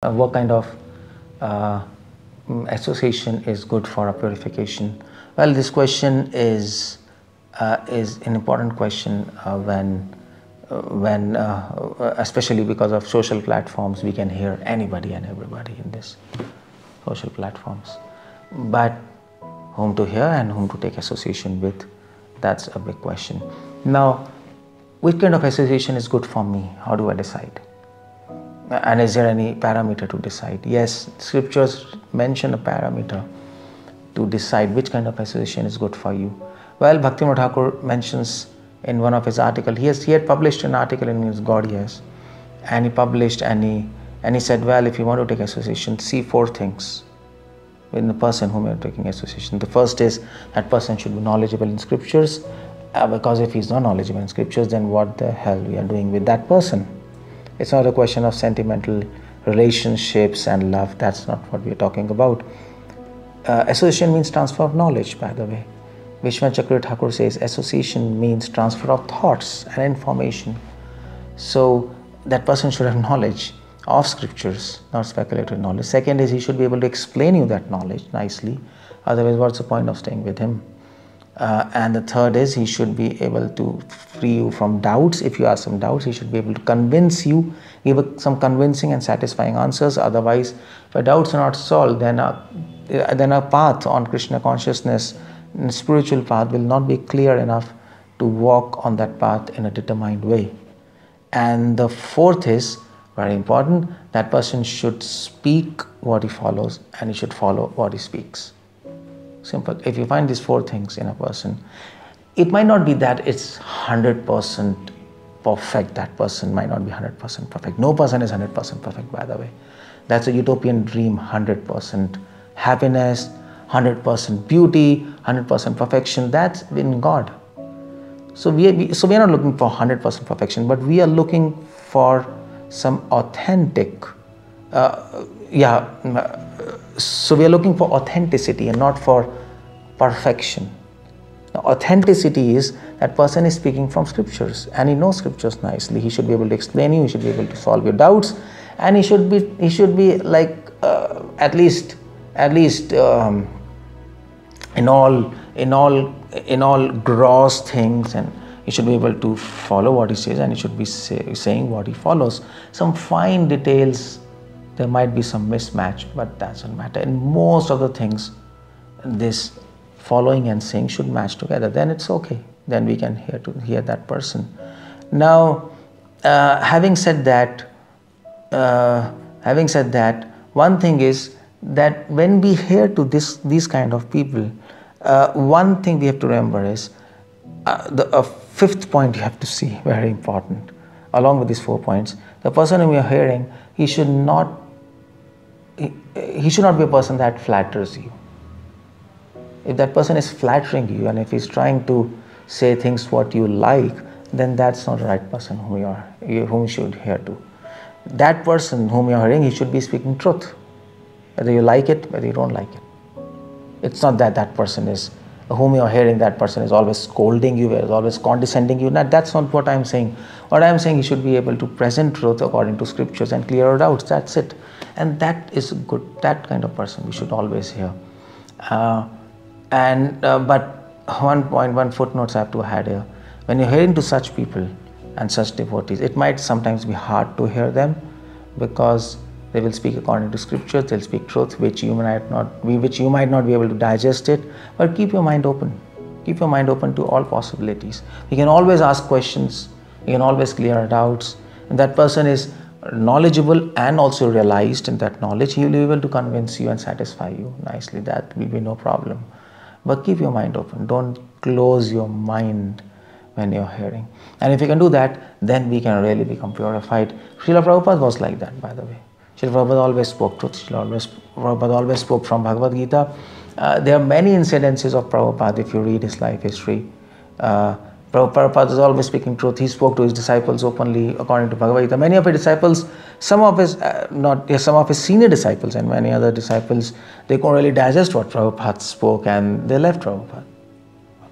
Uh, what kind of uh, mm, association is good for a purification? Well, this question is uh, is an important question uh, when uh, when uh, especially because of social platforms we can hear anybody and everybody in this social platforms. But whom to hear and whom to take association with that's a big question. Now which kind of association is good for me? How do i decide and is there any parameter to decide? Yes, scriptures mention a parameter to decide which kind of association is good for you. Well, Bhaktivinoda Thakur mentions in one of his articles, he, has, he had published an article in his God, yes, and he published and he, and he said, well, if you want to take association, see four things in the person whom you're taking association. The first is that person should be knowledgeable in scriptures, uh, because if he's not knowledgeable in scriptures, then what the hell we are doing with that person? It's not a question of sentimental relationships and love. That's not what we're talking about. Uh, association means transfer of knowledge, by the way. Vishwanath Chakravarti Thakur says association means transfer of thoughts and information. So that person should have knowledge of scriptures, not speculative knowledge. Second is he should be able to explain you that knowledge nicely. Otherwise, what's the point of staying with him? Uh, and the third is he should be able to free you from doubts. If you have some doubts, he should be able to convince you, give some convincing and satisfying answers. Otherwise, if doubts are not solved, then a, then a path on Krishna consciousness, spiritual path, will not be clear enough to walk on that path in a determined way. And the fourth is very important that person should speak what he follows and he should follow what he speaks. Simple. If you find these four things in a person, it might not be that it's 100% perfect. That person might not be 100% perfect. No person is 100% perfect, by the way. That's a utopian dream 100% happiness, 100% beauty, 100% perfection. That's in God. So we, are, so we are not looking for 100% perfection, but we are looking for some authentic, uh, yeah, so we are looking for authenticity and not for perfection. Now, authenticity is that person is speaking from scriptures and he knows scriptures nicely. He should be able to explain you, he should be able to solve your doubts, and he should be he should be like uh, at least at least um, in all in all in all gross things and he should be able to follow what he says and he should be say, saying what he follows. Some fine details there might be some mismatch, but that doesn't matter. In most of the things, this following and saying should match together. Then it's okay. Then we can hear to hear that person. Now, uh, having said that, uh, having said that, one thing is that when we hear to this these kind of people, uh, one thing we have to remember is uh, the fifth point you have to see very important. Along with these four points, the person whom you are hearing, he should not he, should not be a person that flatters you. If that person is flattering you and if he's trying to say things what you like, then that's not the right person whom you are, whom you should hear to. That person whom you're hearing, he should be speaking truth, whether you like it, whether you don't like it. It's not that that person is whom you're hearing, that person is always scolding you, is always condescending you. now that's not what I'm saying. What I'm saying, you should be able to present truth according to scriptures and clear doubts. That's it and that is good that kind of person we should always hear uh, and uh, but one point one footnotes i have to add here when you're hearing to such people and such devotees it might sometimes be hard to hear them because they will speak according to scriptures they'll speak truth which you might not which you might not be able to digest it but keep your mind open keep your mind open to all possibilities you can always ask questions you can always clear doubts and that person is knowledgeable and also realized in that knowledge, he will be able to convince you and satisfy you nicely. That will be no problem. But keep your mind open. Don't close your mind when you're hearing. And if you can do that, then we can really become purified. Srila Prabhupada was like that, by the way. Srila Prabhupada always spoke truth. Srila Prabhupada always spoke from Bhagavad Gita. Uh, there are many incidences of Prabhupada if you read his life history. Uh, Prabhupada is always speaking truth. He spoke to his disciples openly according to Bhagavad Gita. Many of his disciples, some of his uh, not some of his senior disciples and many other disciples, they couldn't really digest what Prabhupada spoke and they left Prabhupada.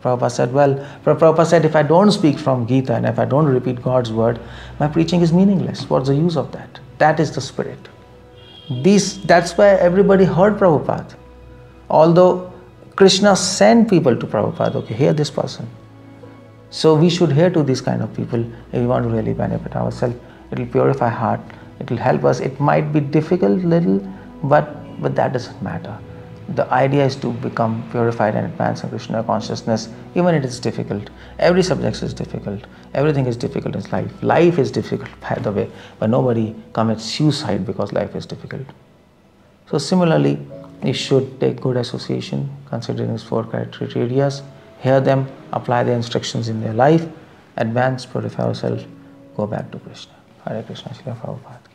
Prabhupada said, well, Prabhupada said, if I don't speak from Gita and if I don't repeat God's word, my preaching is meaningless. What's the use of that? That is the spirit. These, that's why everybody heard Prabhupada. Although Krishna sent people to Prabhupada, okay, hear this person. So we should hear to these kind of people if we want to really benefit ourselves. It will purify heart. It will help us. It might be difficult little, but but that doesn't matter. The idea is to become purified and advance in Krishna consciousness, even it is difficult. Every subject is difficult. Everything is difficult in life. Life is difficult, by the way, but nobody commits suicide because life is difficult. So similarly, you should take good association, considering these four criteria, hear them, apply the instructions in their life, advance, purify ourselves, go back to Krishna. Hare Krishna, Srila Prabhupada.